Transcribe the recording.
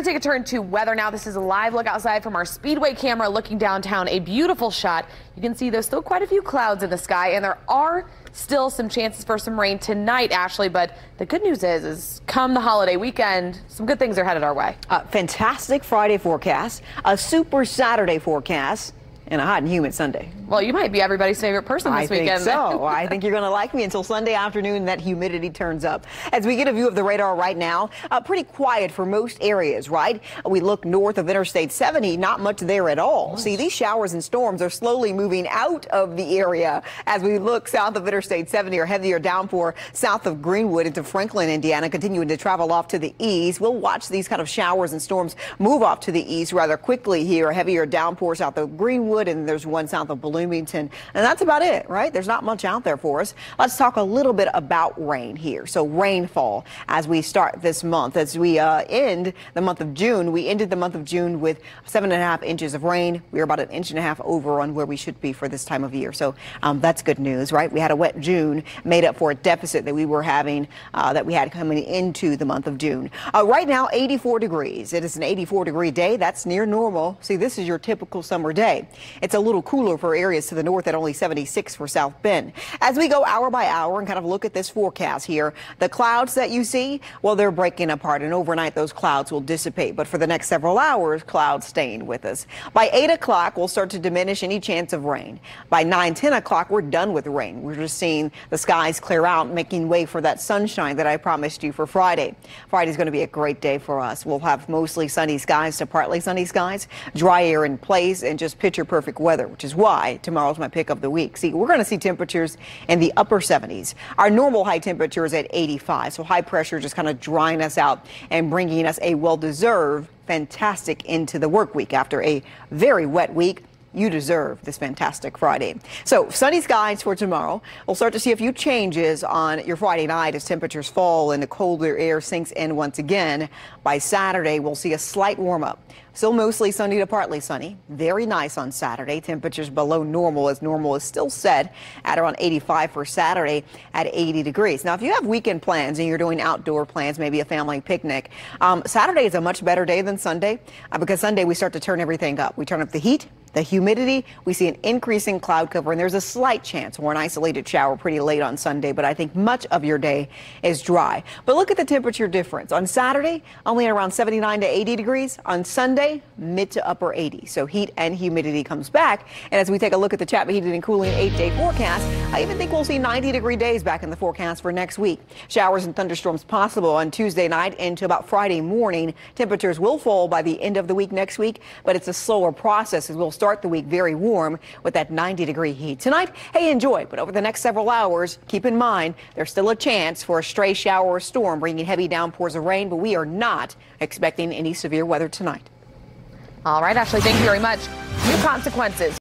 going to take a turn to weather now. This is a live look outside from our Speedway camera looking downtown. A beautiful shot. You can see there's still quite a few clouds in the sky, and there are still some chances for some rain tonight, Ashley. But the good news is, is come the holiday weekend, some good things are headed our way. A fantastic Friday forecast, a super Saturday forecast and a hot and humid Sunday. Well, you might be everybody's favorite person this I weekend. Think so. I think you're going to like me until Sunday afternoon. That humidity turns up. As we get a view of the radar right now, uh, pretty quiet for most areas, right? We look north of Interstate 70, not much there at all. See, these showers and storms are slowly moving out of the area as we look south of Interstate 70 or heavier downpour south of Greenwood into Franklin, Indiana, continuing to travel off to the east. We'll watch these kind of showers and storms move off to the east rather quickly here. Heavier downpour south of Greenwood and there's one south of Bloomington. And that's about it, right? There's not much out there for us. Let's talk a little bit about rain here. So rainfall as we start this month, as we uh, end the month of June, we ended the month of June with seven and a half inches of rain. We are about an inch and a half over on where we should be for this time of year. So um, that's good news, right? We had a wet June made up for a deficit that we were having, uh, that we had coming into the month of June. Uh, right now, 84 degrees. It is an 84 degree day. That's near normal. See, this is your typical summer day. It's a little cooler for areas to the north at only 76 for South Bend. As we go hour by hour and kind of look at this forecast here, the clouds that you see, well, they're breaking apart and overnight those clouds will dissipate. But for the next several hours, clouds staying with us. By 8 o'clock, we'll start to diminish any chance of rain. By 9, 10 o'clock, we're done with rain. We're just seeing the skies clear out, making way for that sunshine that I promised you for Friday. Friday's going to be a great day for us. We'll have mostly sunny skies to partly sunny skies, dry air in place, and just picture perfect weather, which is why tomorrow's my pick of the week. See, we're going to see temperatures in the upper 70s. Our normal high temperature is at 85, so high pressure just kind of drying us out and bringing us a well-deserved fantastic into the work week after a very wet week you deserve this fantastic Friday. So sunny skies for tomorrow. We'll start to see a few changes on your Friday night as temperatures fall and the colder air sinks in once again. By Saturday, we'll see a slight warm up. Still mostly sunny to partly sunny. Very nice on Saturday. Temperatures below normal as normal is still set at around 85 for Saturday at 80 degrees. Now, if you have weekend plans and you're doing outdoor plans, maybe a family picnic, um, Saturday is a much better day than Sunday uh, because Sunday we start to turn everything up. We turn up the heat, the humidity, we see an increasing cloud cover, and there's a slight chance for an isolated shower pretty late on Sunday, but I think much of your day is dry. But look at the temperature difference. On Saturday, only around 79 to 80 degrees. On Sunday, mid to upper 80. So heat and humidity comes back. And as we take a look at the Chapman Heating and Cooling eight-day forecast, I even think we'll see 90 degree days back in the forecast for next week. Showers and thunderstorms possible on Tuesday night into about Friday morning. Temperatures will fall by the end of the week next week, but it's a slower process as we'll start the week very warm with that 90 degree heat. Tonight, hey, enjoy, but over the next several hours, keep in mind there's still a chance for a stray shower or storm bringing heavy downpours of rain, but we are not expecting any severe weather tonight. All right, Ashley, thank you very much. New consequences.